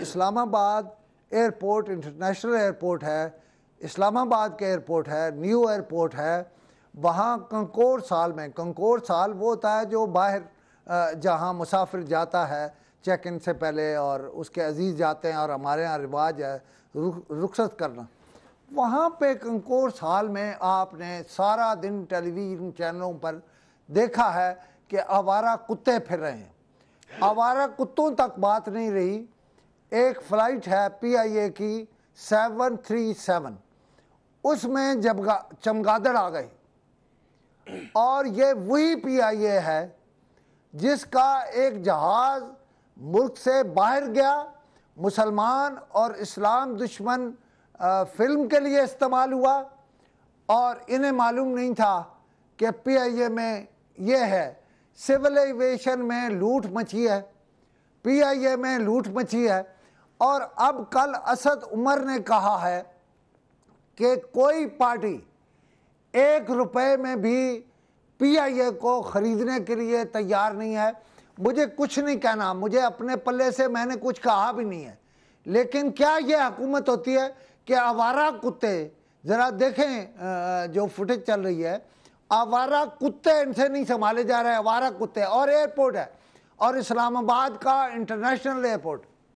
اسلام آباد airport, international airport ہے، اسلام آباد کے ایئرپورٹ ہے، نیو ایئرپورٹ ہے، وہاں کنکور سال میں، کنکور سال وہ ہوتا ہے جو باہر جہاں مسافر جاتا ہے چیک ان سے پہلے اور اس کے عزیز جاتے ہیں اور ہمارے ہاں رواج ہے رخصت کرنا۔ وہاں پہ کنکور سال میں آپ نے سارا دن ٹیلی ویژن چینلوں پر دیکھا ہے کہ آوارہ کتے پھر رہے ہیں۔ آوارہ کتوں تک بات نہیں رہی ایک فلائٹ ہے پی آئی اے کی سیون تھری سیون۔ اس میں جب چمگادڑ آ گئی اور یہ وہی پی آئی اے ہے جس کا ایک جہاز ملک سے باہر گیا، مسلمان اور اسلام دشمن فلم کے لیے استعمال ہوا۔ اور انہیں معلوم نہیں تھا کہ پی آئی اے میں یہ ہے۔ سول ایویشن میں لوٹ مچھی ہے۔ پی آئی اے میں لوٹ مچھی ہے۔ اور اب کل اسد عمر نے کہا ہے کہ کوئی پارٹی ایک روپے میں بھی پی آئی اے کو خریدنے کے لیے تیار نہیں ہے۔ مجھے کچھ نہیں کہنا، مجھے اپنے پلے سے میں نے کچھ کہا بھی نہیں ہے۔ لیکن کیا یہ حکومت ہوتی ہے کہ آوارہ کتے، ذرا دیکھیں جو فوٹیج چل رہی ہے، آوارہ کتے ان سے نہیں سنبھالے جا رہے، آوارہ کتے، اور ایئرپورٹ ہے، اور اسلام آباد کا انٹرنیشنل ایئرپورٹ۔